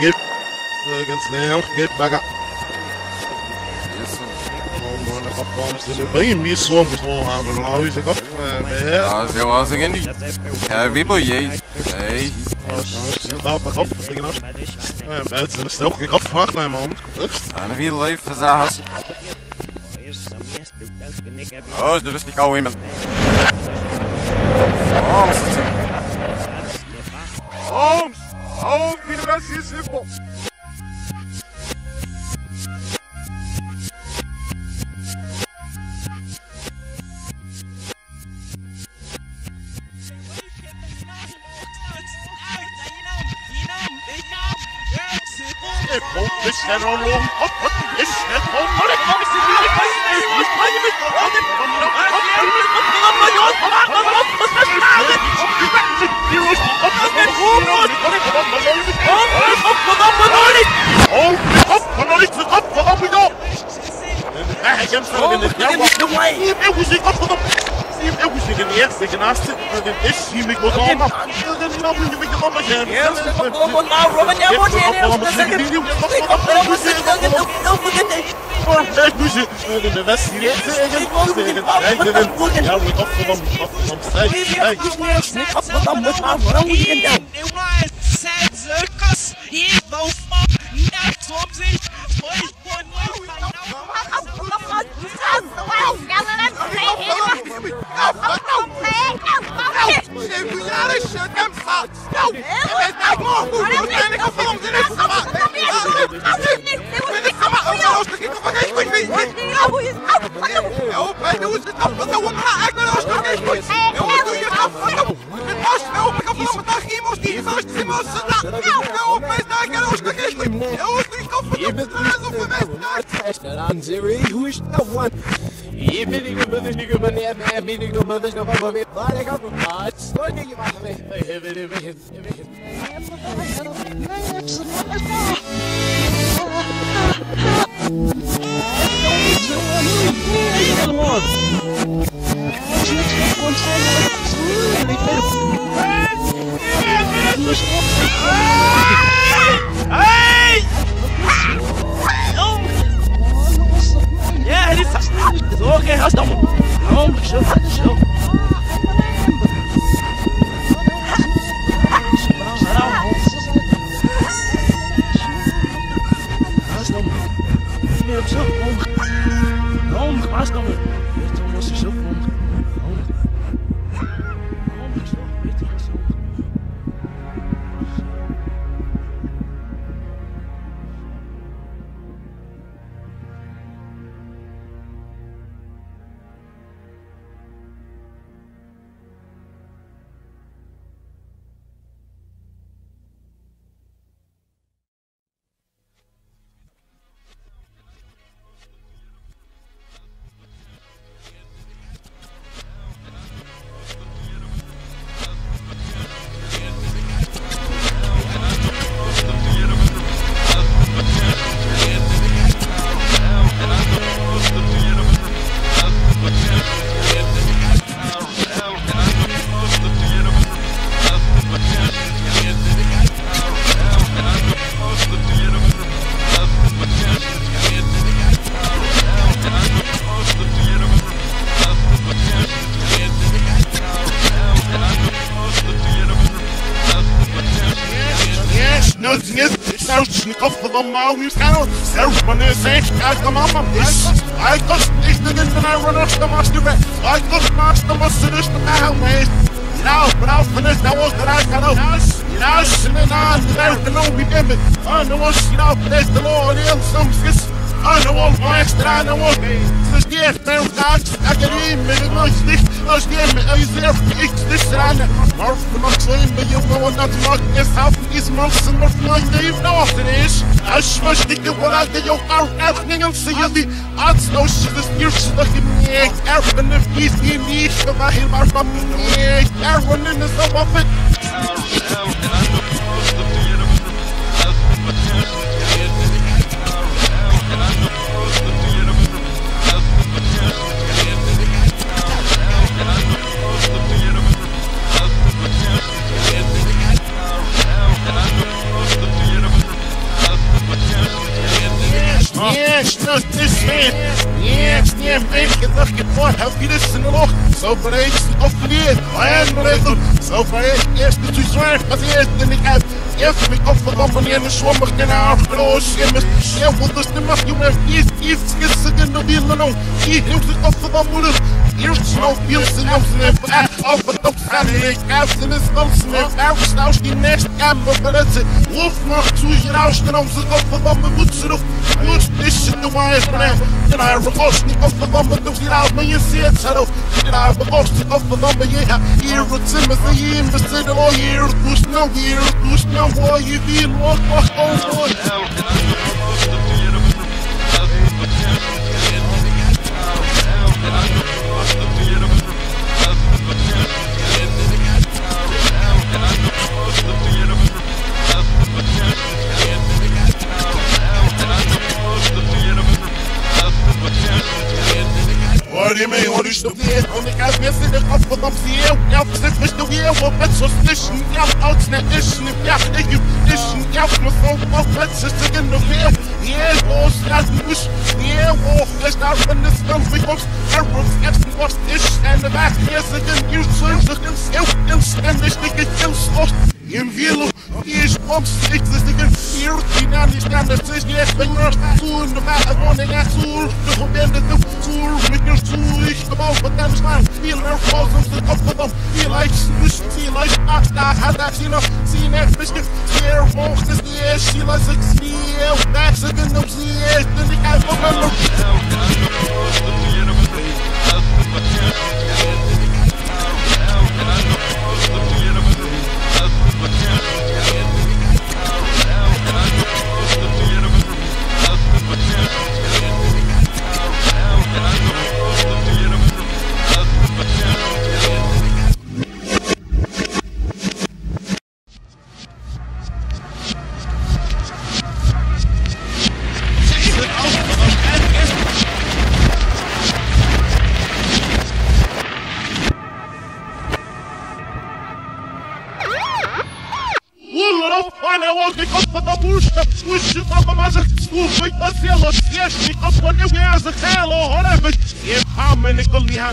get against now, get back up. Bem me som på han men har ju så gott med. Ja, ska vara så gäng. Här vi på jej. Nej. Ja, på kopp, det kan också. Men det är stok i kopp fakt med man. Ana vi live för så här. Ja, det visst jag men. Oms. 谢谢师傅。nasty as an issue because all my children love me with the mama jam. Yes, the mama jam. Yes, the de jam. Yes, the mama jam. Yes, the mama jam. Mother's no problem. I got from parts. What nigga my face? I have it, have it, have it. Yeah, Sounds nicht auf der Mau, wie es kann. Selbst man ist echt, als der Mama. I der Runner, der Master. I Master, was du nicht mehr weißt. Now, but I'll finish that was that I got out. Now, sitting on the there to know me, damn it. I know what's, you know, there's the Lord in some skis. I know what my I know what. Dus mij gedaan. Ik hier met een nooit dicht. Als met een zeer ik dit aan. Maar nog twee miljoen gewoon dat mag is half is mensen nog nooit even nog er is. Als je was dikke wat de jou al erfeningen zie je die shit is hier nog in me. Erfen of is die niet gewaar maar van me. Erfen in de zo op het. Yes, yeah, this weer. Yes, nie weet je dat je voor hebt So nog. Zo breed of geleerd. En bereid Zo breed eerst dat u zwaar passeert en ik uit. Eerst heb ik opgeroffen en een zwommer in haar with En mijn schil, dus de macht, jongen, heeft eerst iets gisteren in de wielen. Die heeft zich opgeroffen. Eerst nog viel ze nog snif, op het opgaan, ik heb ze in de snif, ergens nou die next kamer verletzen. Wolf nog zu je rauschen om zich opgelopen, moet ze nog, moet is het de wijs, maar en hij verkost niet opgelopen, dus die raad me je ziet zelf. En hij verkost niet opgelopen, je hebt hier wat zimmer, ze je in besteden, oh hier, dus nou hier, dus nou waar je wie, wat wacht, oh, oh. What do you deal? On mission. Yeah, my phone. Well, that's just in the wheel. Yeah, boss, that's wish. Yeah, well, let's not run this film. We go. Arrows, yes, what's this? And the back here's again. You swing the skill. And stand this nigga kills lost. Is om steeds dus ik een vier die na die staan de zes niet echt ben er toen de maat het woning echt zoer de gebende de voer met je zoer ik de bal van hem slaan viel er valt ons de kop van hem viel hij dus viel hij af daar had hij zien of zien echt misschien zeer volgt is die is die was ik zie heel back ze kunnen op zie the theater,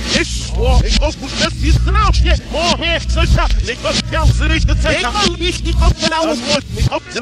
en ik wil niet aan is. Oh, ik hoop dat die strausje. Oh, ik zo ja, ik was heel zeker te zeggen. Ik wil niet die op de oude woord. Ik hoop dat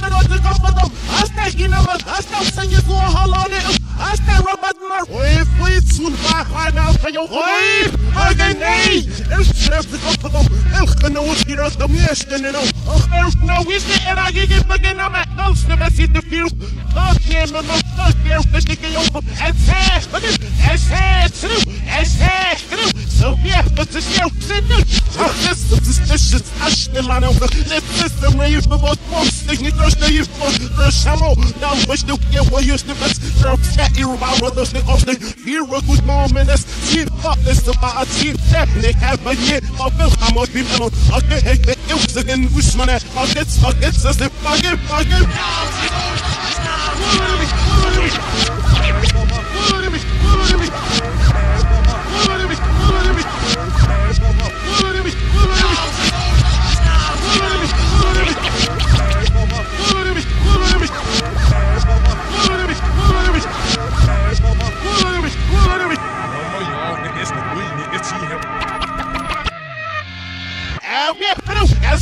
the cup of them. I start, you know, I start singing on it. My way. Please, soon back right now for your way. Again, hey. It's just the cup of them. The whiskey of the mist know. Oh, there's no whiskey and I get it again. I'm at no snip. See the field. Oh, yeah, no, no, yeah, the sticky over. And say, look at and say, true, and say, true. So, yeah, but the show, sit down. This is suspicious. I still I know the system where you're supposed to stick it, there's the the shallow. Now, wish to get what you're snippets. Girl, fat, you're about brothers, the off the hero with mom and this. See, fuck this about a team. They have a year. I'll feel how much people. I'll get hate the ills again. Wish man, I'll get stuck. It's as if I get fucking. And church jest tylko po tym kajkiem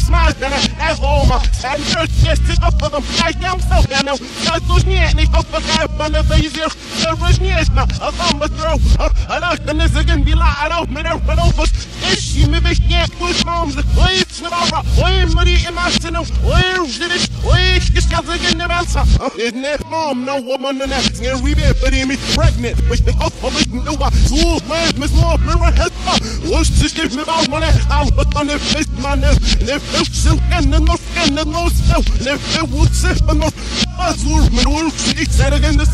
smash down that home. And your chest is up for them. I am so down. Just lose me and if I'm one of these years, there is me. I'm a throw. I like the Nizagan be like, I don't matter what else my. Isn't that mom, no woman, and that's gonna be but me pregnant, which the it, no, I, so, man, Miss Moore, mirror, what's this, give me about money, I'll put on the face, my name, and if it's silk, and north, and the north, and if it would sit, and north, Azur, men wolf, ik zei er in de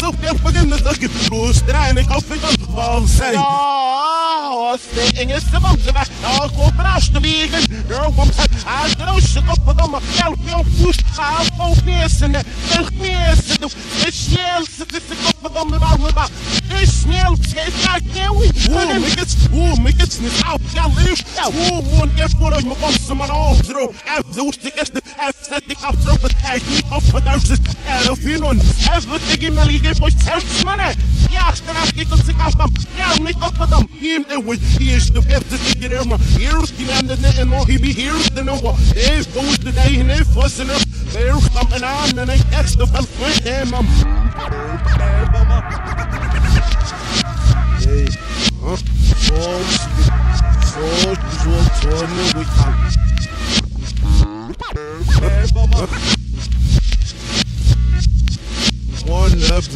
zo ver begin de dag, roos, draai, ik hou veel van zijn. Ja, sting is de man, ze weg, nou, kom braas te wegen, er komt het, als de roosje op de domme, geld, veel poes, haal, vol meesten, veel meesten, doe, is snel, zit is de kop van de bouwen, maar, is snel, schijf, kijk, nieuw, oeh, ik het, oeh, ik het, niet af, ja, lief, oeh, een keer voor ik me kom, ze maar op, zo, en zo, ik is de, en zet ik af, zo, het hij niet op, het huis is, er viel und es wird die Gimmelige durch Zeltmanne. Ja, straf geht uns sich auf am, ja, nicht auf verdam. Him the way, he is the best to get him. Here's the man that and all he be here's the no one. If day and if was enough, there's something on and I catch the fell with. Hey, huh? So, so, so, so, no, we can't. One left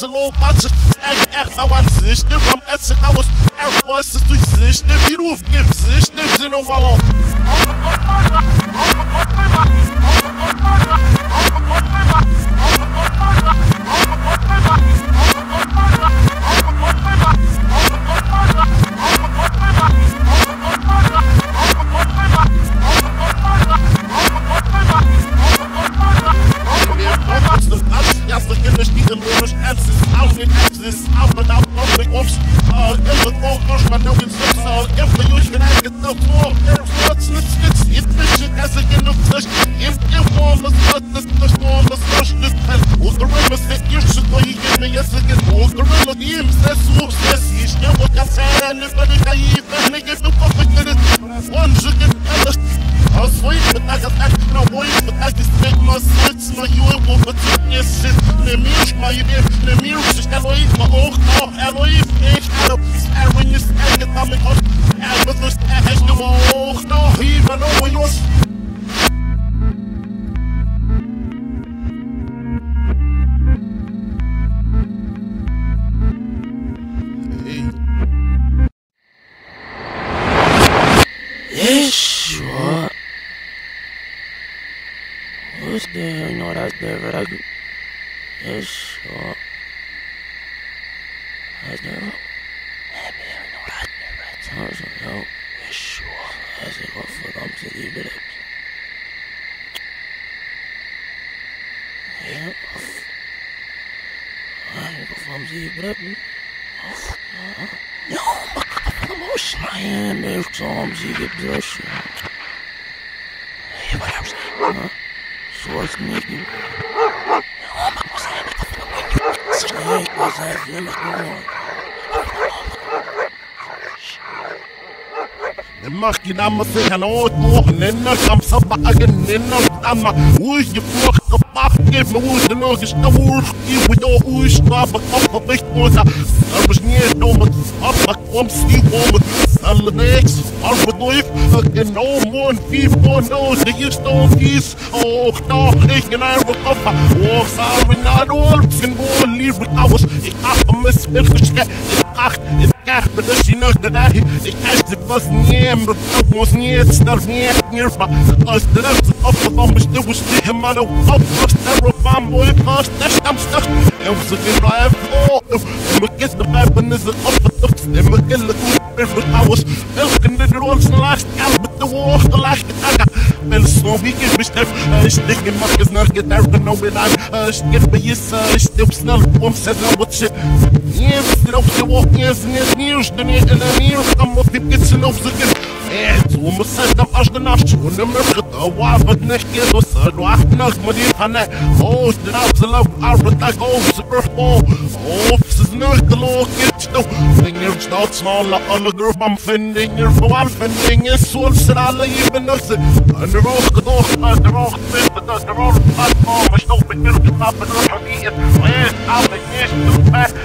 slow, my ass, ass, I want to up. Bevor sie Breppen Ja, I'm jemy, chcą sie gebroschen. Chyba ja I'm mnie. Ja, ma posajemy, pomóż. Słuchaj, posajemy, pomóż. المكنة مسيحة نوت مهننا خمسة بقى جننا أما وجه فوق verwoest de nog is de woord. Ik moet door hoe is maar bekam op weg wordt. Er was niet door mijn hart, maar kwam die woman. Alle niks, al bedrijf. En nou man, die man, nou ze is toch vies. Och, daar kreeg je naar mijn kop. Och, zou we naar de oorlog zijn, gewoon lief met alles. a had hem eens vergeschreven. Ik dacht, Подождено ждать И каждый вас не Вопрос не Стар не Нерва Оздравца Оптовом Что уж ты Ману Оптов Стару Вам Мой Паш Наш Там Стар Я уже не Райф Оптов Макес Давай Понизы Оптов Стэмэ Келла Курпер Вахауш Элкин Лидер Он Слаш Кал Бит Дуох Лаш Китар ben slow bir girmiş hep Eşlik makyasına gider fenomenal Eşlik beyiz eşlik snel Bom sezon bu çi Niye biz de o sevok yazınız Niye üç dünya elemiyor Ama pip gitsin o zıkır ساعات ومسيت أجناش ونمرقد وافد نحكي وصل وحنا غمدي أنا خوش درابز لو أرتا قوز برحبو خوف سزنوك لو كتشنو فينير جداد صالة أنا جروب I'm fending your for I'm fending your soul said I leave in us أنا روح قدوخ أنا روح بيبدا أنا روح أنا مش نوبة يرجع أبدا روح حقيقة وين أبدا يشتو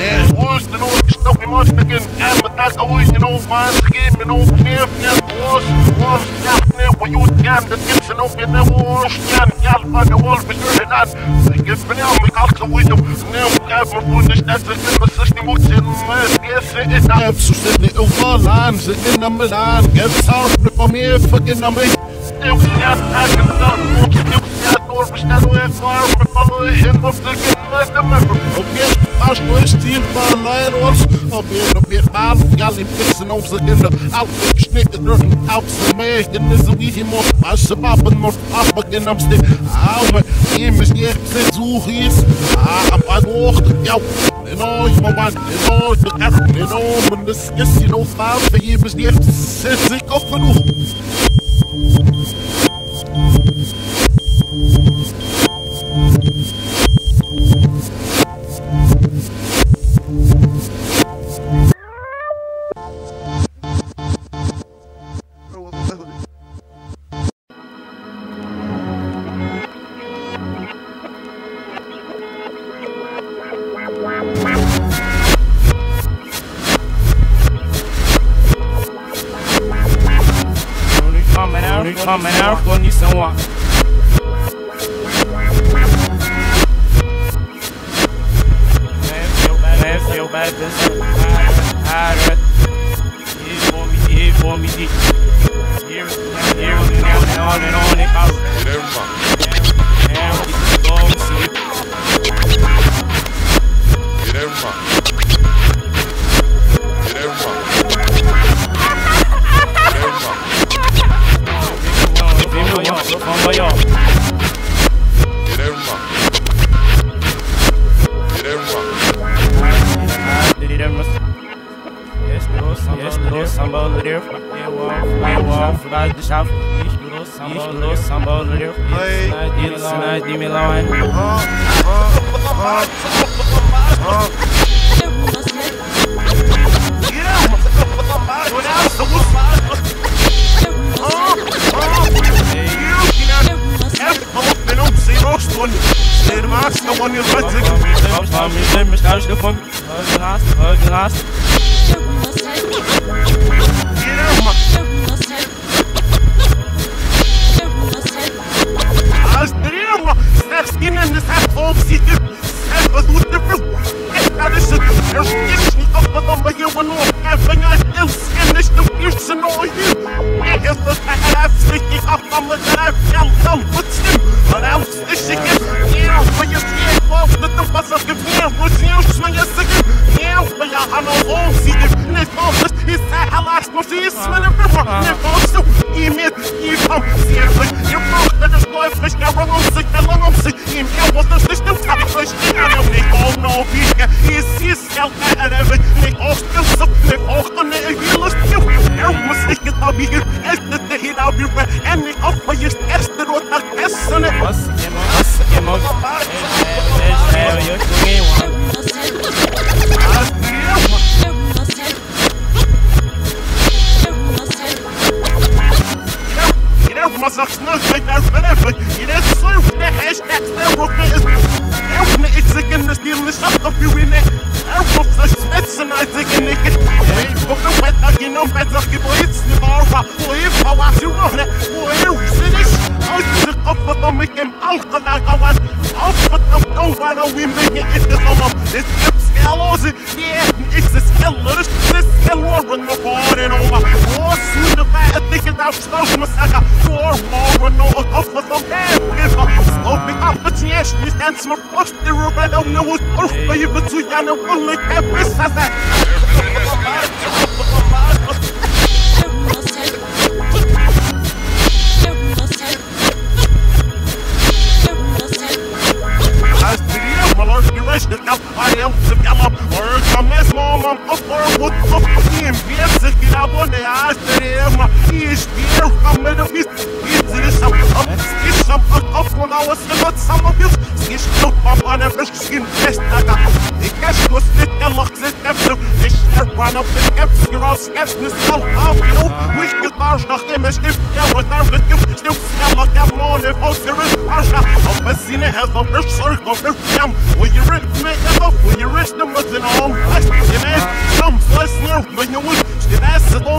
En ons en ons, nog in ons begin. En met dat ooit en ook maar schreef en ook neef. En ons, ons, ja, neef, wat je kan. Dat is en ook in de ons, ja, ja, van de wolf is er gedaan. Ik heb benauwd, ik had gewoed om. Neef, ik heb mijn moeder, dat is in mijn zus, die moet zijn. Maar deze is daar. Zo zit die overal aan, ze in naar Milaan. Ik heb zelf de familie, fucking naar mij. Ik heb eigenlijk dat, ik can't, bestaan hoe ik waar, ik heb in op de kinderen, de mensen. Oké. my stress, tears, my landlords. Up in the bit miles, y'all ain't fixing over in the outfit, snickers, dirty outs, man. And this we him on my shabab and most papa, and I'm still. Aber ihm ist jetzt der Suche ist, am Anwochen, ja. In euch, mein Mann, in euch, mit Essen, in euch, und das ist die Notfall, für ihm ist jetzt, ist sich offen genug. Mon fils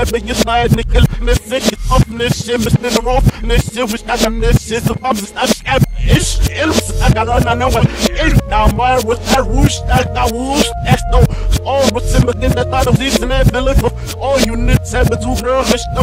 auf die Leute geschneit, nickel, mit sich, offene Stimme, mit dem Ruf, nicht so, ich kann nicht, ist so, ob es das Schreib, ich, ich, I got on, I know what, ich, now, my, with that whoosh, that, that whoosh, that's no, all, what's in the, in the of these, and that, the look, all you need, say, but two girls, ich, no,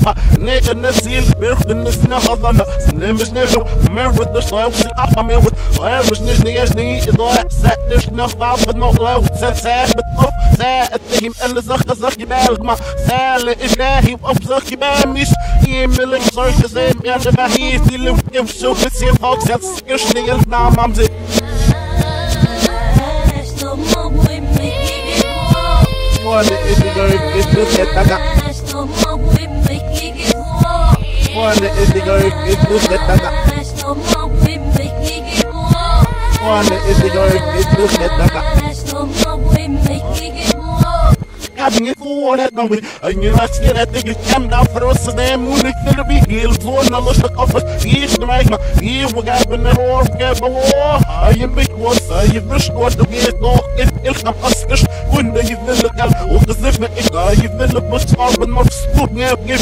تسوي ابس فيلم كله اتس نان اوفا نيك النسيل بيرخد النس نخضنا سنمش نشو مرود دش لا وسي افا ميود ويرمش نشني يشني ضايع ساتش نخضع بدمو لو سات سات بتقف سات التهم اللي زخ زخ بالك ما سال إلهي وأبزخ بامش يملك صرت زي ما أنا بهيس اللي وكيف شوف السير فوق سات سكشني النعم عم زي وانا إذا قريب one is the girl is the One is the girl is the Having it for that number, and you must get at the cam down for us and then moon it to be healed for no loss of office. He's the magma, he will get in the war, get the war. I am big was, I am rich, what the way it all. Is, it's a husky, when they will look out, or the zipper, I will look much more, but not spook, yeah, give.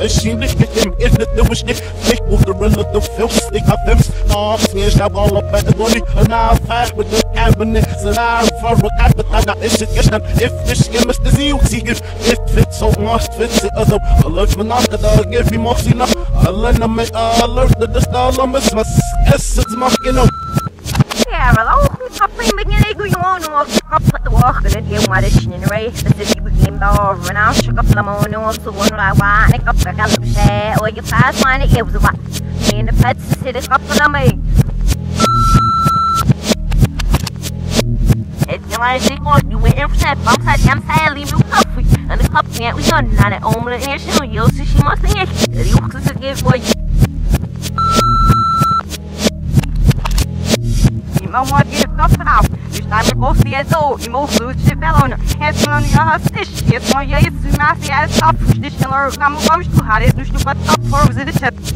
het nieuwe snik Ik moet de run op de films Ik ga films Af, meer snap al op bij de body En na vijf met de cabinet Ze naar voor elkaar met dat is het gisteren If this game is de ziel zie If fit so must fit ze also Alert van achter daar geef je mocht zien Alleen na mij alert de de stal om is mas Es het mag je nou Yeah, well, oh, kapling begin ik doe gewoon nog kap met de wacht en heel maar is in ray. Dat is die begin daar van als je kap la mono of zo een la wa en kap ga galop shay or you pass mine it was what. In the pets sit a kap la me. Het je maar zich moet je weer verzet, want zij hem zei lief op koffie. En de kap niet we de om de eerste en je ze she must niet. Die hoeft ze geven voor je. Irmão Rodrigo Castral, está me confiando e morro de pelona. Esse não é racista, esse não é isso, mas é só de calor, como vamos currar, esse não é só for os editados.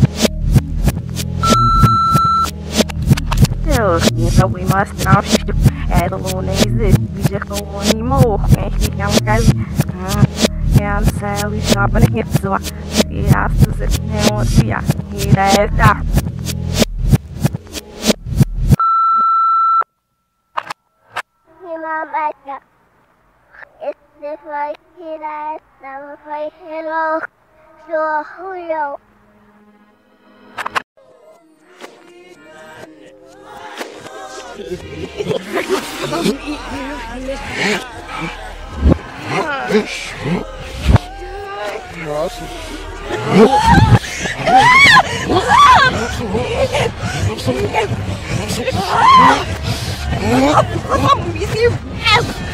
Deus, então we must now shift at the lone exist. We just don't want any more. And he can guys. Yeah, I'm sadly sharp and hip so I see how to sit and want to be. He that that. I'm Ah! Ah! Ah! Ah! Ah! Ah! Ah! Ah! Ah! Ah! Ah!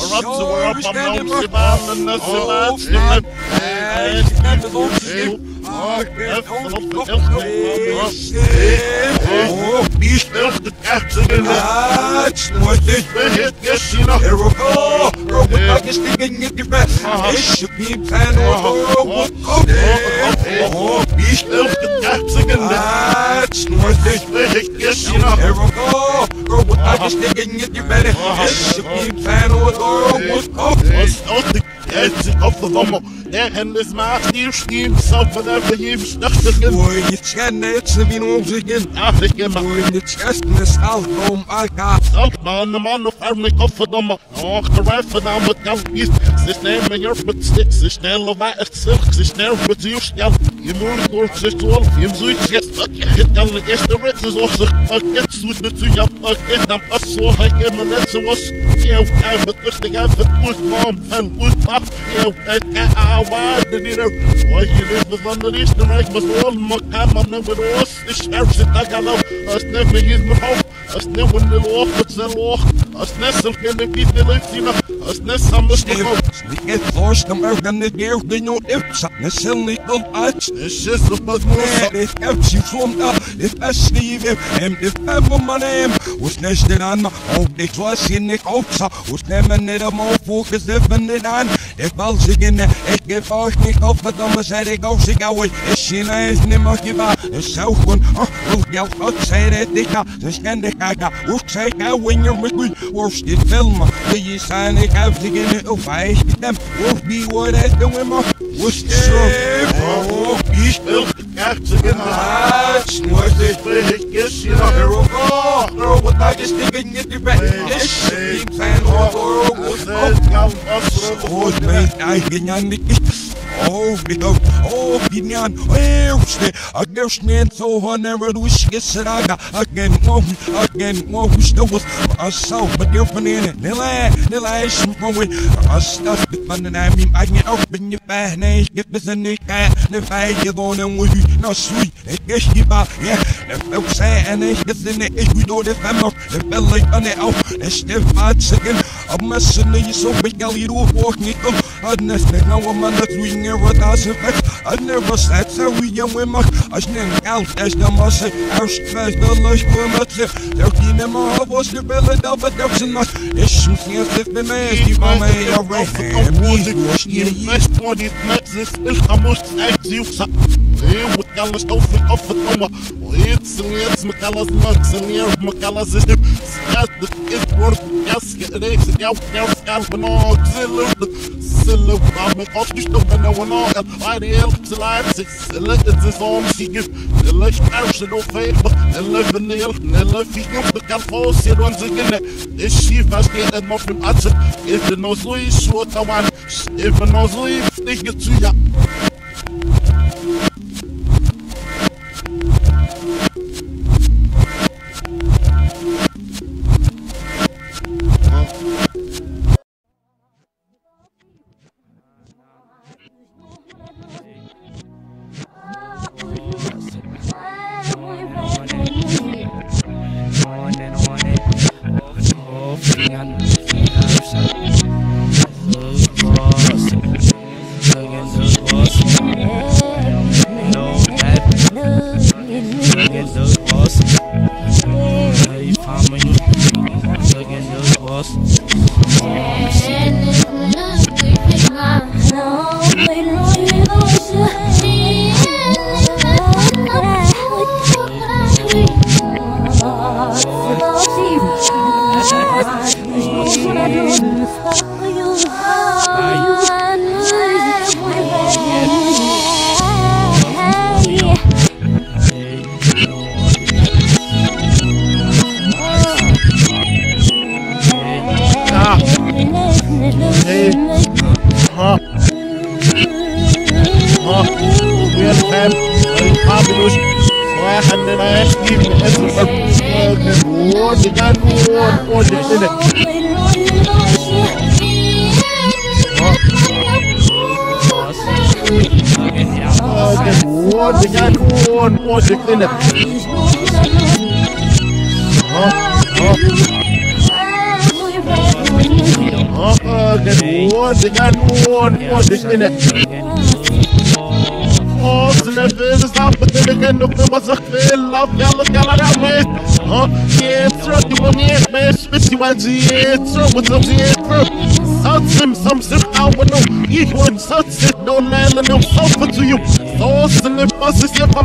I'm up on Mount Sivan and the Sivan. Este fue gira, esta fue hello, yo Julio. En is maar nieuwsnieuw, zo vanaf je verstachtigen. Hoor je tjennetse wie onze in Afrika, maar Hoor je tjestnes alkom alka ook man, de man of arme kofferdomme. Och, de rijf van aan wat kan is. Ze nemen je met stik, ze snel of uit zilk, ze snel met zuur snel. Je moet door ze twaalf, je moet je stuk. Je kan de eerste rit is ook zich pakket, zoet met zu jap pakket, dan pas zo hij in mijn net zoals. Je kan met rustig even goed man, en goed af. Je kan aanwaar, de niet Wat je weet van de eerste rijk, maar zo maar kan man nu met ons. Ik sterf zit daar gaan op, als never is mijn hoofd. Als never in de loog, het zijn loog. Als nessel kan ik niet de lucht zien, als nessel moet ik ook. Slik et forstam er gan det geur det no ipsa Ne silni kol ats Het is just op het moest. Det kapsi flomda Det beste i vim Em det femmer man em Hos nesten an Og det twas in ik opsa Hos nemmen det om og fokus det men det an Det vals ik in Ik geef ook niet op wat dan maar zei ik ook sig away Ik sina is nimmer giva Det saukon Oh, wil jou wat zei det dikka Så skende kaka Och ka when you're with me Worst it filma Det är sign ik have sig in it Och I dem Och be what I doing ma What's the Oh, ich Wil gekrijgt ze in snoort it Spreek ik is je nog Girl, oh, what I just thinking in the back. This keep saying, oh, girl, what's up? Oh, man, I get on the Oh. Oh. Oh, me, so I never do shit. Saraga. Again, oh, oh, Oh, oh, eh, who's the was a soul, but different in it. Nila, nila, is going. A stuff, but man, and I mean, I can open your bad name. Get this in the cat. The fight you're going and with you. No sweet. It gets you by, yeah. The folks say, and it gets in it. If we do the family, the belly on it out. And still five second. I'm messing you so big, I'll eat off walking. I'd never know a man that's doing it with us. I'd never said so we young women. I snake out as the muscle. Our stress, the lush, for much. They're keeping my was the belly of a dozen much. It's some sense if the man, you my man, your right hand. Me, wash, yeah, yeah. Mes podi metzes il chamus echt ziufsa. Eeuw, met alles over of het oma. Iets en iets, met alles nuts hier, met alles is. Skat, de is wordt jas, reeks, jouw, jouw, jouw, benok, zillu, zillu, maar met als je stopt en nou en al. En bij de heel, ze laat zich, zillu, het is om, zie je. De lucht, zit op veber, en lucht ben heel, en lucht, ik op de kan voor, zie je, want ze kennen. Is schief, als je het nog Uh, oh again, one music in the. Once again, one music in it. Once in the business, I'm pretending and looking what's a feel love, yellow, yellow, that way. Huh? Yeah, it's right, you want me, man. Spit you, I see it. It's right, what's up, yeah, it's right. Satsım samsır avunu, ihun satsit no lelen of sofa to you. Såsen i passes jeg for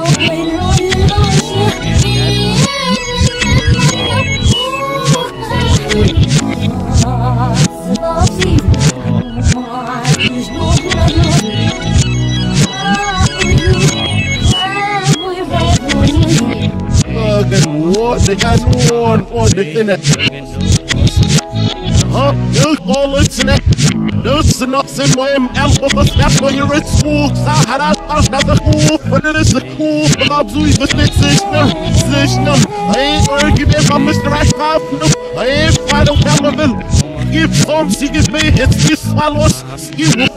war, they got war on the internet. Huh? You call it snack. Dus nog zijn mooi elke versnap voor je rit spook. Sa harat als dat de koe, maar dit is de koe. Maar op zoiets besmet zich nu, zich nu. Hij is argument van Mr. Ashcraft nu. Hij is final camera Give some sigis me, it's this swallows. Ski will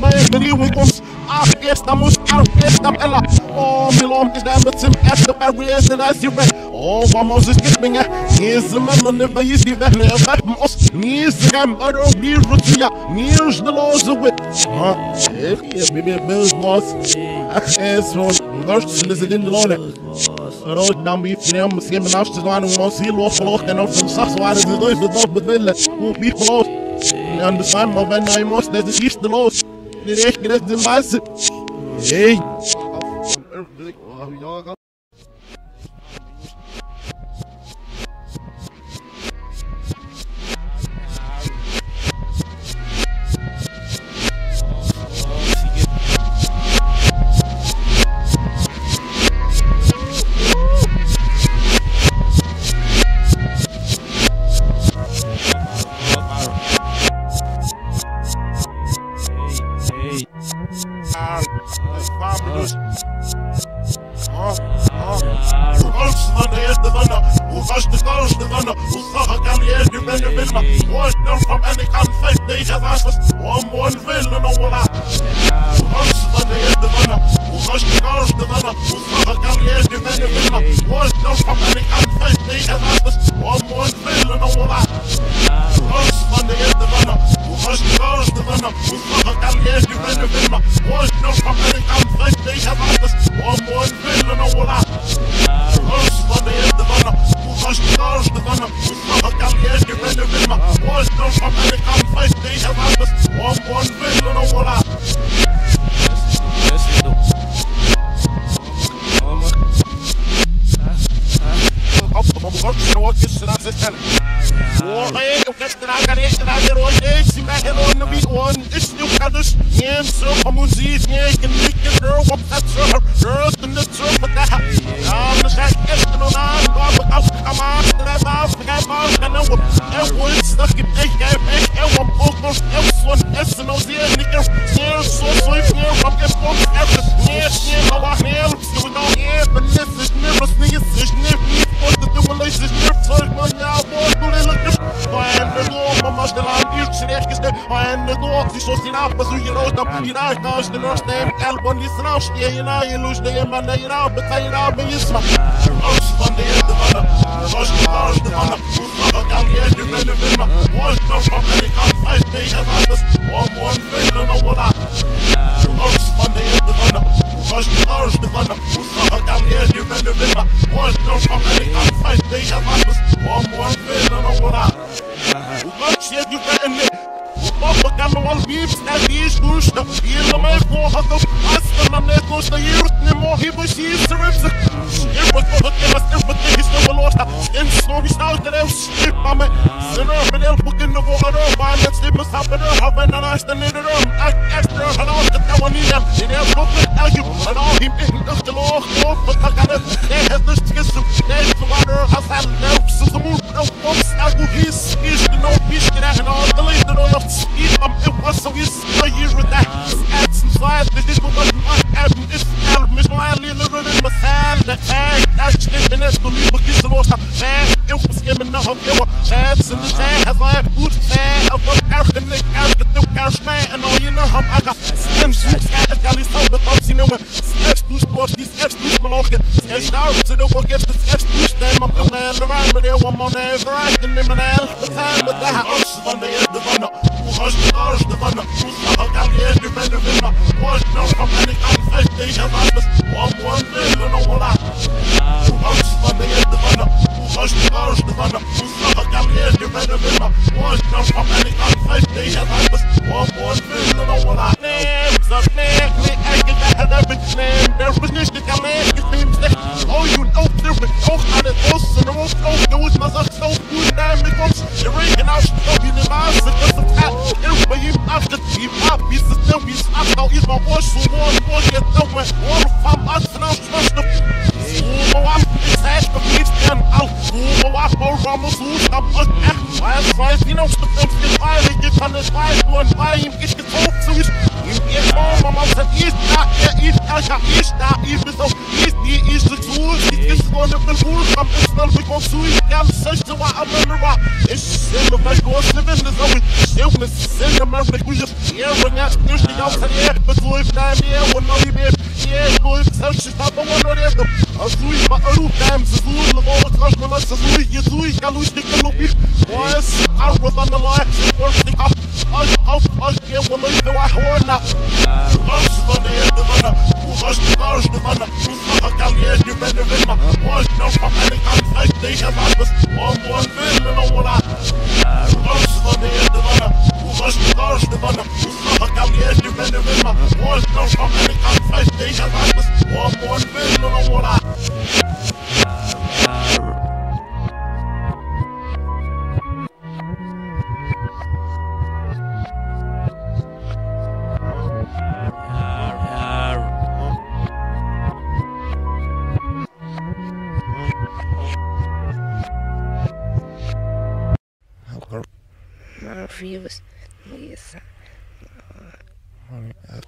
man, but here we go. Ach, estamos, ach, estamos, ela. Oh, Milom där med sin efter barriers as you read. Oh, vamos is giving a. Here's the man never is the valley of that most. Nears the gam, but oh, near Rutia. Nears the laws of it. Huh? Yeah, yeah, maybe a bill's boss. As for Lars, listen in the Lord. Rood dan wie hem misschien een afstand aan om ons hier los verlocht en op zijn zacht waren ze de dag bedwillen. Hoe wie verlost. En de zwaar, maar ben hij moest, dat is eerst de zijn basis. Hey. Vanna, och saha kan ge du vänner vilna. Och from any kan fake dig jag vastas, och om hon vill och någon är. Ulsman är det vanna, och först det gals det vanna, och saha kan ge du vänner vilna. Och de from any kan fake dig jag vastas, och om hon vill och någon är. Ulsman är det vanna, och först det gals det vanna, och saha kan ge du vänner vilna. Och de from any kan fake dig jag vastas, och om hon vill och någon är. Ulsman är det vanna, Playstation, I just want one thing.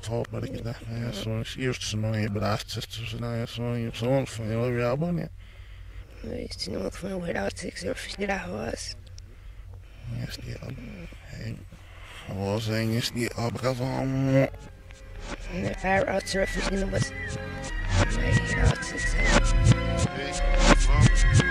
talk det just som han är belastet och sådär. Så han gjort sånt för jag har jobbat Just något för jag har alltid så fyra hus. Just det, ja. Jag var så inget det abrazam. Det är att så fyra hus. Nej, det är alltid så.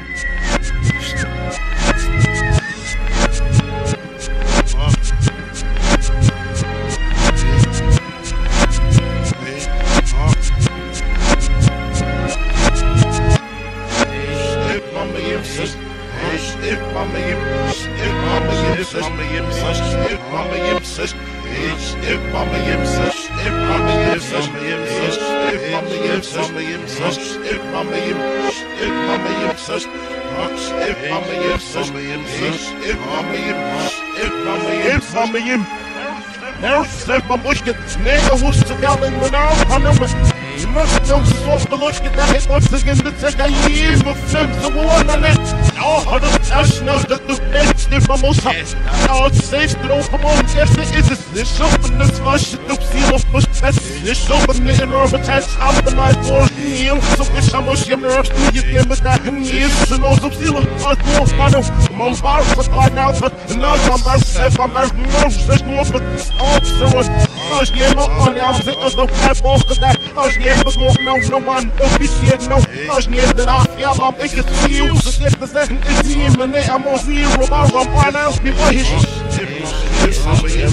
If now step my bush get nigga who's to the now, I know it. You must know soft the look at that once again the second year of films the one on it. Now the touch now that the best if I'm most hot. Now it's safe to don't come on, yes it is this this open this it up seal of push best this open the inner of a test out the night for heal so wish I must give nerves you give me that know some seal of I know I know I'm on bar for I now but now I'm safe I'm back no there's no but all so Aż nie ma oniam, że to znów epochę Aż nie pozwolą no man oficjalną Aż nie trafia mam ich sił Że nie chcę zechn I'm on zero. I'm zimny A mo zero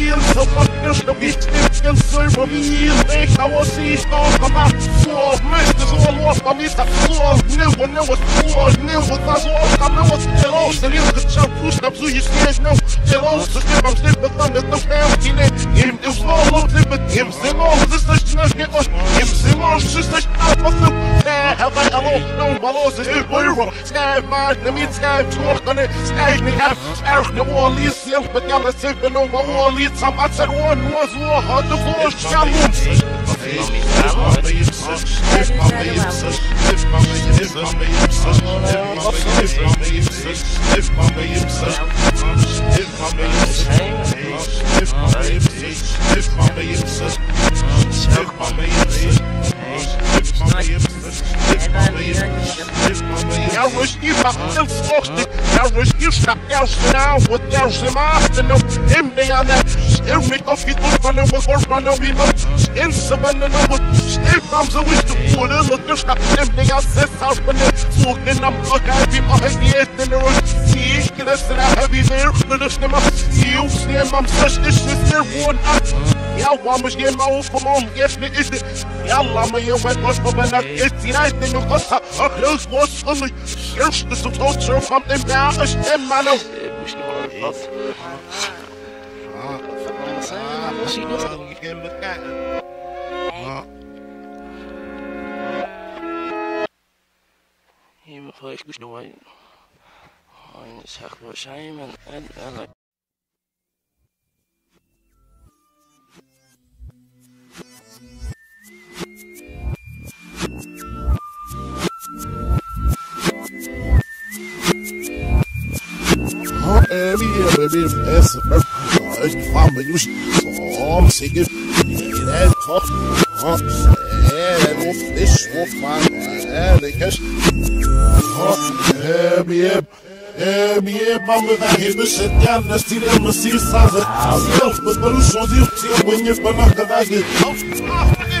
pana z biwahisz Weigelaars, niet op je ogen, kan ik staan. Weigelaar, of weigelaar, je moet de eerst geld verdienen. Ja, maar team, geld wil ik spelen. Ja, maar ik heb voor je spiel. Zit nou in de wiel, zo wat is de wiet. Ik wil zilver wiel. Ik hou ons hier staan, maar zo. Mensen zo los, dan is dat zo. Nieuwe, nieuwe, zo. Nieuwe, dat zo. Dan nieuwe, heel ze heel gezond. Poes, dan zo je steeds nou. Heel ze snip, am snip, dan is nog veel. Im, im, slow, low, snip, im, sim, oh, this is not get us. Im, sim, oh, this is not what you. There, have I, hello, no, balloons, is it, boy, Sky, man, the meat, sky, talk on it. Sky, me, have, erg, the wall, is, self, but y'all are safe, no, my wall, is, some, I said, one was, war, hard, the floor, shalom. Ja, rush you back till frosty. Ja, rush you stop jousen aan wat jousen maakten. Nou, in de aan het. Stil me of je doet van een woord van een iemand. In ze ben een wat. Stil kwam zo is de woorden. Look, dus dat in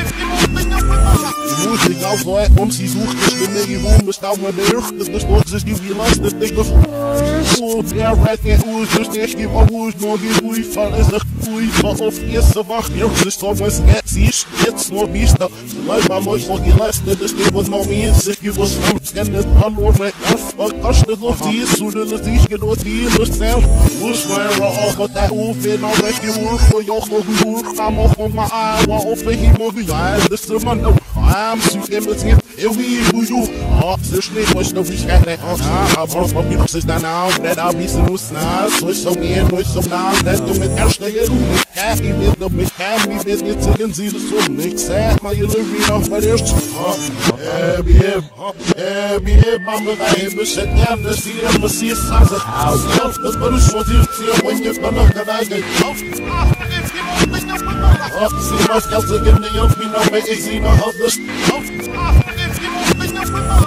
er ruft dich, ruft man, ehrlich ist, emi, emi, mama, da hebe shit down, das die der Messi saze, self, but man, so die, die, when you been nach der Wege, Oh, sie muss Geld in der Hilfe, mir noch mehr, ich sie noch auf das, I am pushed as we be I am this day I go Ja, bicho. Ei. Mostrou a arada. Yeah, make you the rest of this nigga, man. Snare for you, pick you. For your farm, the way just snare for your. Yosh, yosh, you know. Game mas meio as as guarda não se isto guarda das me pelo vai uma rocha but that has my course just you right been off for that oh but the was just too far so look at no walk this walking I'm so but my knowledge I'm so ne fast never make a first echt was nooit hier is de alarde of zit never zit moet zo in is never from best ne if is live min stem met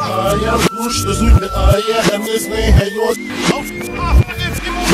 She give me the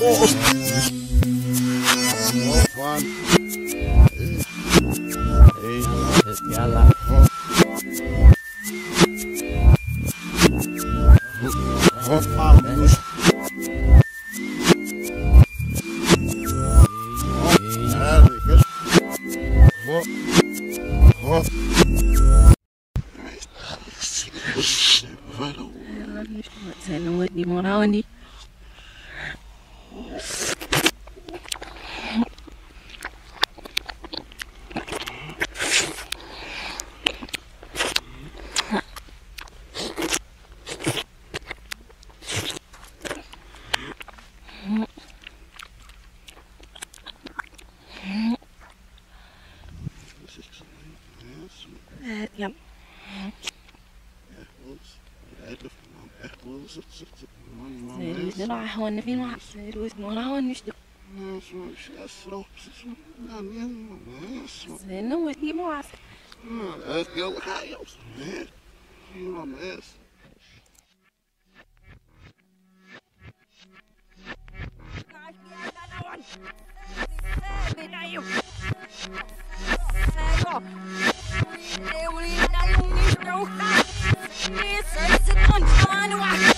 Wurst Oh, fun. Yalla. Oh, fun. Saya onde vino a ser os morões de Jesus, é só preciso da mesma missa. Você não é que mostra. É que eu raio, né? Uma missa. Eu lhe dei um micro, isso é isso, não te mando a...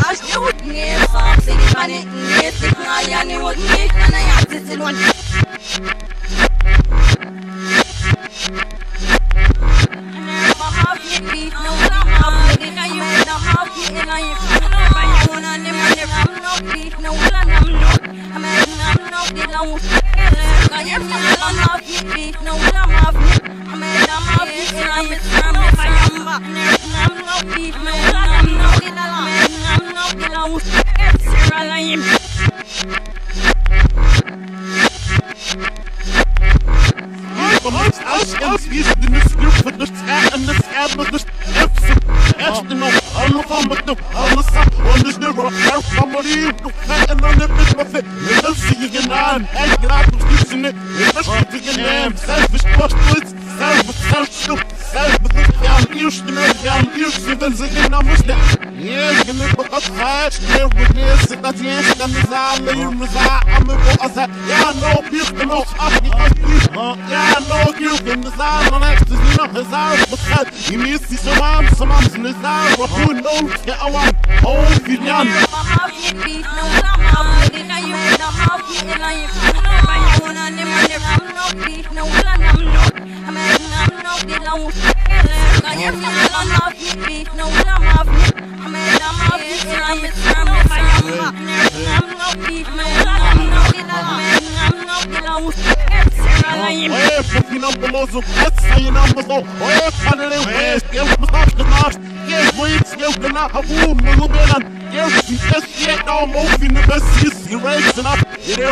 cash. You would need something, and it needs to cry, and you would need, and I'm to sit one. I'm not songs. Moet aan me voor als ja, no, ik was niet, ja, no, de zaal, dan echt is een zaal, wat je mist die zo aan, zo aan, in de zaal, wat goed nodig, ja, awan, oh, jaar.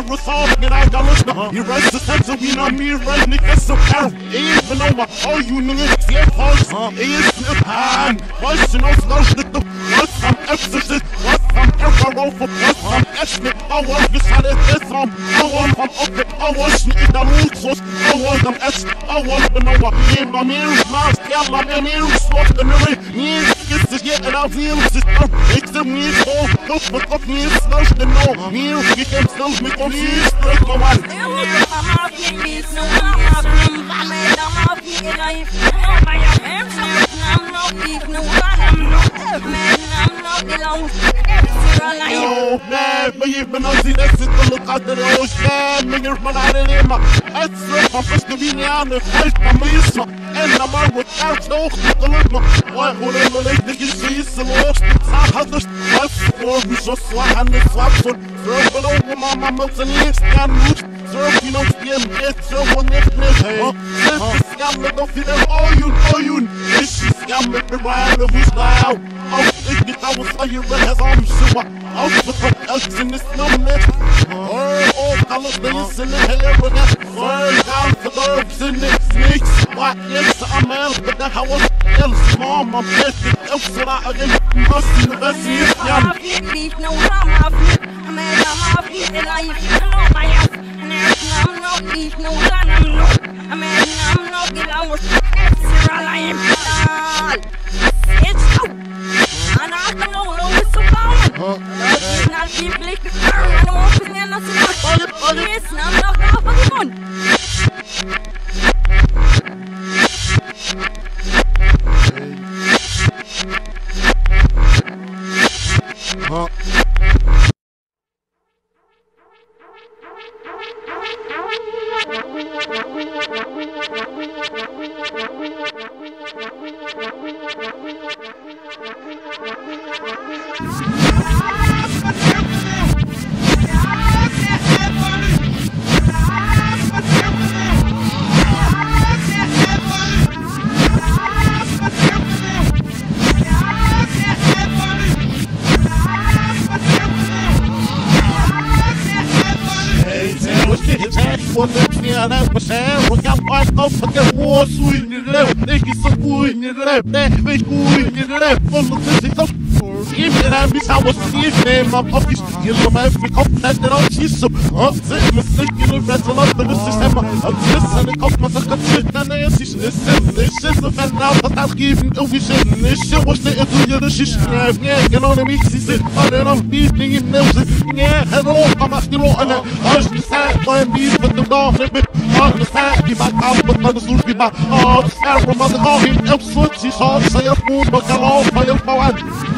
Is resolved, and I got lost, he raised the sense of, know me, raised niggas, so careful, even though, oh, you. niggas, yeah, pulse, is the hand, what's in those lows, the what's some exorcist, what's some error for what's some ethnic, I I did this, um, I want from up it, I want sneak the roots, I want them S, I know what me and my mirrors, my scale, my mirrors, swap the mirror, it's the shit, and I'll feel it's just, it's the me, so, look, look, look, me, it's slush, the no, me, we can still make them see, straight, go on. Yo, man, maar je bent als die Zag had dus wat voor wie zo zwaar aan de zwak voor. Zo beloven, mama, moet ze niet gaan moet. Zo, je nog geen get, zo van echt niet. Oh, dit is jammer, dat je er ojoen, ojoen. Is je jammer, de waarde, hoe snel. Oh, ik niet oude slayer, maar het arm zo. Oh, wat voor elks in de snow met. Oh, oh, alles dat is in de hele wereld. Oh, down for dogs in the snakes. What is a man, but the house is small, my best. Elks that I again must in the best is young. I'm up these you know my Huh. Every cop that that I'll cheese so up this mistake you know that's a lot but this is hammer up this and it cost my second shit and I this this shit the fan now but you over shit this shit was the you the yeah you know what I mean but I'm beating it yeah hello I'm asking what and I was just sad for him beat with the dog it on the side be my out but the sul be my the side from the oh he else she saw say a fool but hello for your power kofte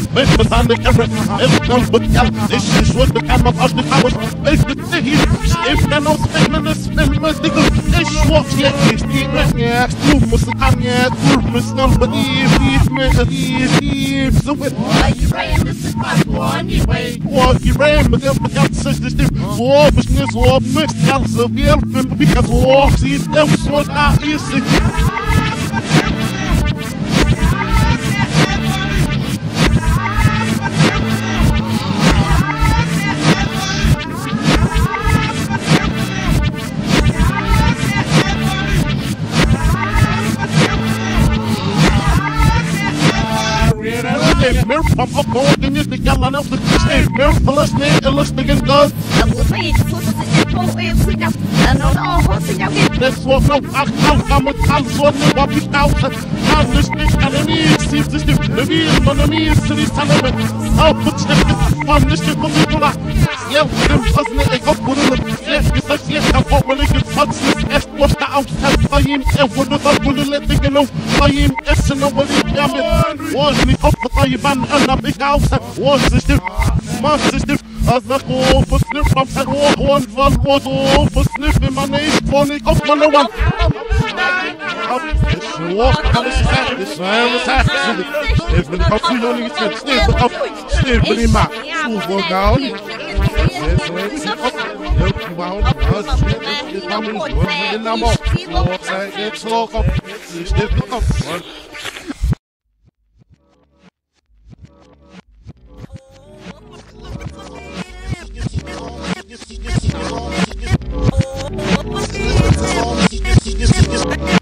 je gaat. Hoe in de bij? Het papier genoeg. Hier wordt is niks en je hebt. Hier is wat. Hier is wat. Hier is de gift. Het zijn die. Best was on the camera, everything but yell. This is what the camera of the power. Best the city, if they're not spinning the spinning the sticker. This was yet, it's the man, yeah, two must come, yeah, two must not believe, these men, these, these, so Why you ran this is my one you wait. what you ran, but then we got such this thing. War, business, war, mixed, else of the elephant, because war, see, that was whole thing I'll get. That's what no I can't I'm a I'm so new what we out. I'm listening and I need see this the the real on the me city telling me. I'll put the on this shit for people. Yeah, them doesn't it go put in the yes, it's like yes, I'm what really good touch this S what's the outside flying and what the fuck will let me know flying S and nobody damn it. Was me up for طيبان انا بك اوسع وسط ما سيستم أزنقوا بسنف رم حروح وانفل وضو بسنف بمانيش فوني كف من وان Walk on the side, this man was happening. It's been a couple of years since Steve, but up, Steve, but in my school for down. Yes, let's see up. milky round, us bitches, I'm in Brooklyn and I'm off. Floor tag, it's lock up, it's different up front. This is all.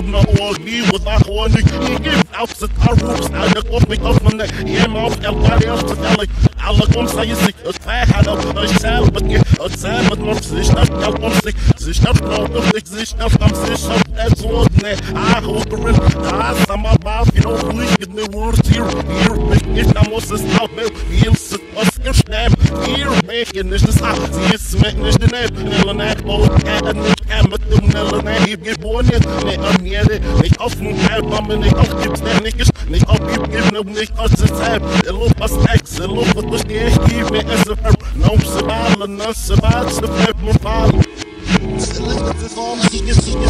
Oğlum ne oldu bu da konu gibi Avsıt arvups alık opik ofmanı Yem of elgar yaptık alık Alıkum sayısık Ötfehalo Öşselbetki Ötselbet morsi Ştart kalkomsik Ziştart kalkomsik Ziştart tam ziştart Ezvodne Ah okurin Ah sama bafi No fışkidni vursir Yirmek iştamosız Tabi Yilsık Öskirşnem Yirmek Niştis Ah Zismek Niştinep Nilanek Oğlum Kadın geboren, nicht auf Erde, nicht auf dem Geldbamme, nicht auf Gipsdäniges, nicht auf Gipsdäniges, nicht auf der Zeit. Er ruft was Ex, er ruft was durch die Echthiebe, es ist ein Nom-Sebal, ein Nom-Sebal, es ist ein Nom-Sebal. Es ist ein Nom-Sebal, es ist ein Nom-Sebal,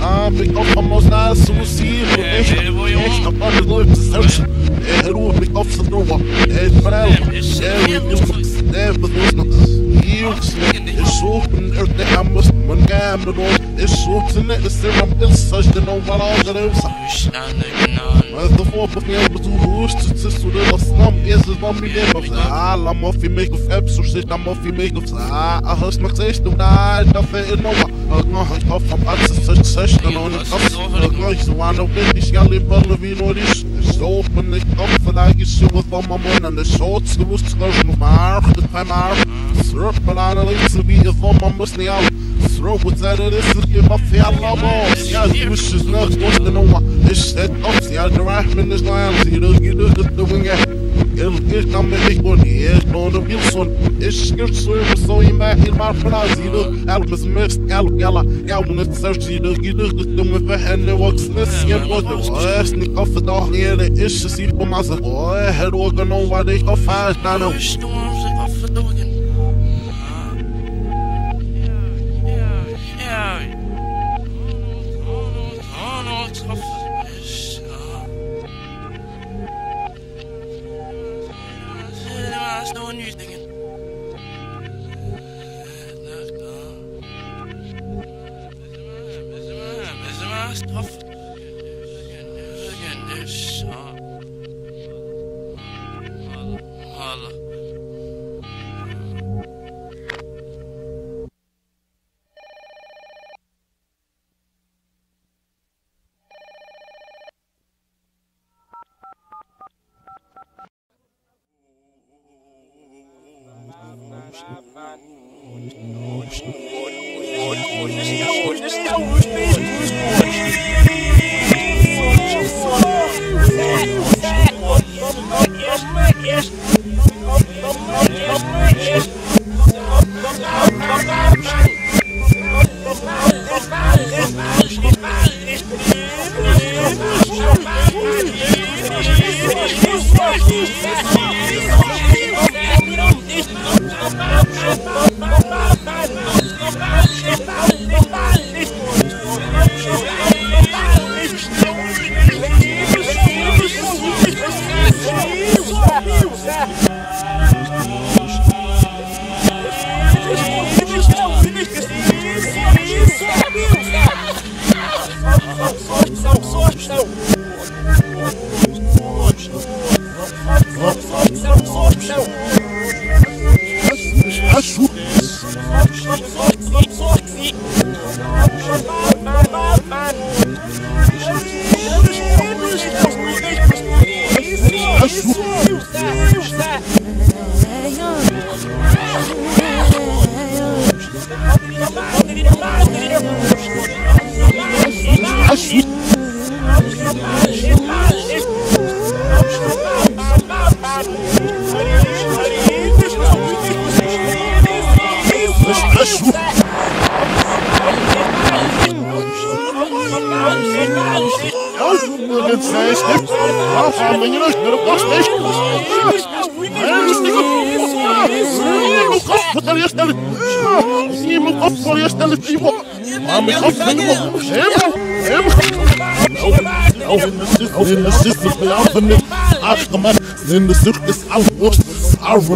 Abi almost not suicide I'm under the perception Her ruh bir ofsa nova Etmel Evi nüfus Nefes uzna Yiyorsun Eşuhun örtne hamus Men gamle doğru Eşuhun ne isterim Bilsajden o var ağlarımsa Müşnanı gnan de voorbeelden hoe ze ze zullen nog snam is het van mij nog ah la moffie make of app I'm na moffie make of ah ah has nog steeds doen daar dat we in nog ook nog het hof van arts zes zes dan on het kap ook nog zo aan op in die schaal in Bolivie nooit is zo ben ik op vandaag is zo wat van mijn man en it. shots de woest geloof nog maar de pijn maar Surf, maar aan de links, de bieden van mijn bus niet aan en oma Is het ops, ja, de rahmen is lang Zie je, je doet het de winge El ik kan me niet worden, ik ben een Wilson Ik skirt zo even zo in mij in mijn plaats Zie je, elk is mist, elk jalla Ja, we het zo zie je, je doet het de me verhenden Wat snis, je wordt het Is niet af en dag, ja, de is je ziet på massa Oh, het ook nog wat ik af haast, nou nou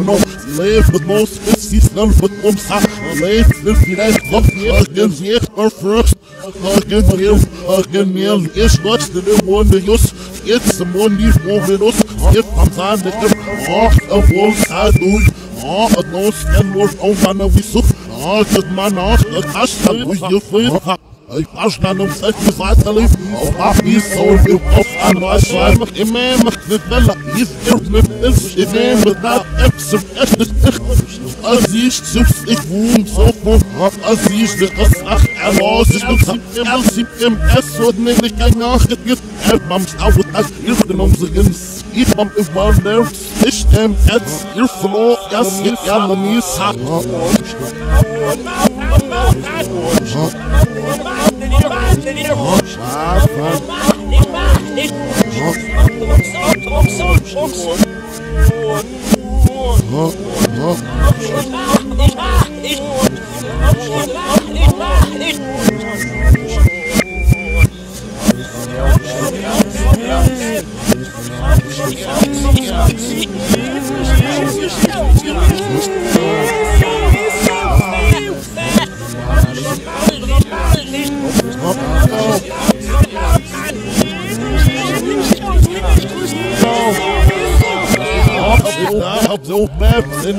Moos, precies snel met omsa. Leef, dus je rijdt op, je kunt je echt maar vrucht. Je kunt meer, je kunt meer. Eerst wat de monde jos. Eerst de monde die voor ons. Eerst van zijn de kip. Oh, een vol gaat doen. Oh, het noos en wordt ook aan de wissel. Oh, het man af, het kast, dat moet je veel. Ich wasch dann um sechs bis weiterlief. Auf acht ist so viel auf an Weißwein. Immer mit mit Welle. Ist ir mit Ilf. Ich nehme da Eps und echtes Dich. Als ich chips, ich wohn so vor. Als ich dir das ach erlos. Ich bin sam im Sieb im S und nämlich kein Nachgeht. Er bams auf das Hilf genommen zu gins. Ich bam ich war der. Ich im Etz. Ihr Floh. Das geht ja noch nie. Help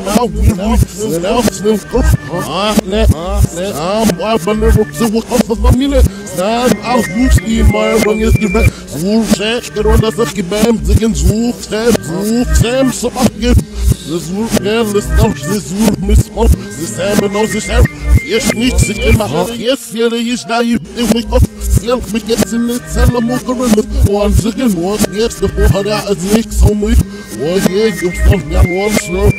Zo min als geloof van het arts is in het. Hier mag het niet is. Er wordt nog. If auch zes Jahre ist, if auch ich die Geist nicht nicht mit auf mit dich, das doch ihr, das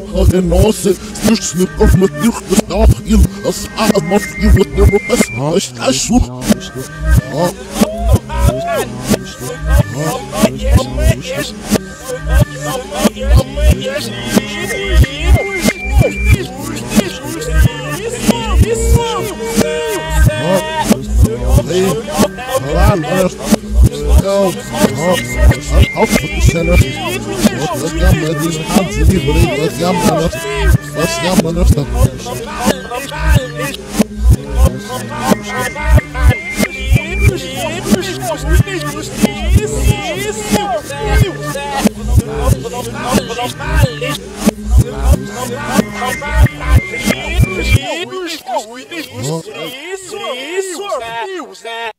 und nicht gab's. Ja, es ist super unter, oh, ihr Isso, isso, isso, né?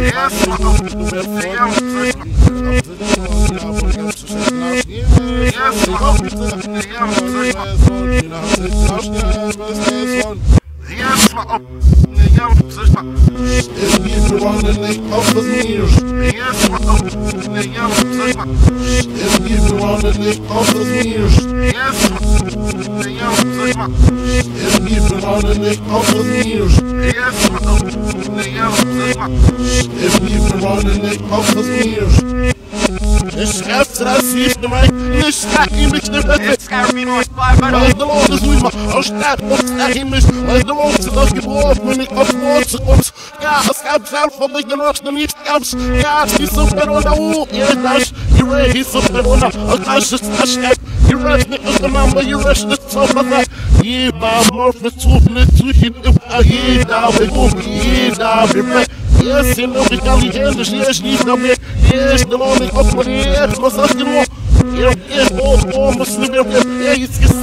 Yes, you know, we got the end, yes, you know, yes, the morning of the yes, was us, you know. Yeah, yeah, oh, oh, Muslim, yeah, yeah, it's just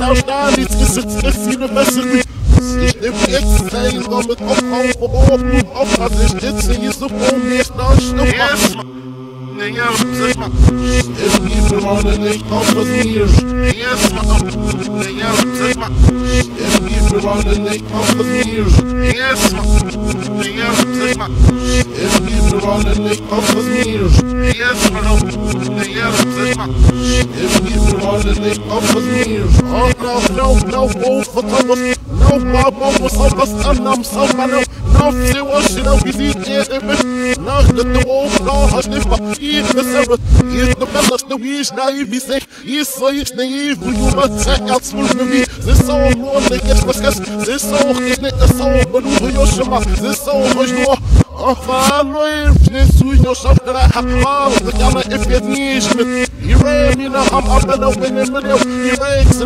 South Down, it's just, it's just university. Ich nehm jetzt sein, damit auf, auf, auf, auf, auf, ich sitze hier so vor mir, ich da, ich Yes, man. Ja, sag mal. Es gibt gerade nicht auf das Meer. Nicht auf das Meer. Yes, man. Ja, sag mal. Es gibt gerade nicht auf das Meer. Yes, man. Ja, sag mal. Es gibt gerade nicht auf das Meer. Oh, no, no, no, oh, verdammt. No, my mom was on us, and I'm so man. No, see what she don't be seen, yeah, No, the the wall, no, hush, if I eat the server, is the mellow, the wish, naive, be sick, is so it's naive, you must check out smooth to me. This song, Lord, they get what's gas, this song is not the song, but who you're shama, this song was no. Oh, fine, this who you're I have, oh, the gamma if you need me. You ran, you know, I'm up and open in the middle, you race,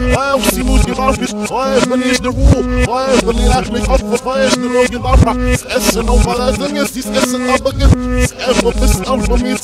and I see race, get out of my mouth, so I can say, oh, see who's your mouth is, oh, when is the rule, oh, when you like me off for fire, the road you love, it's essen over the thing is, it's essen up again, it's ever, this over me,